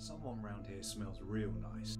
Someone round here smells real nice.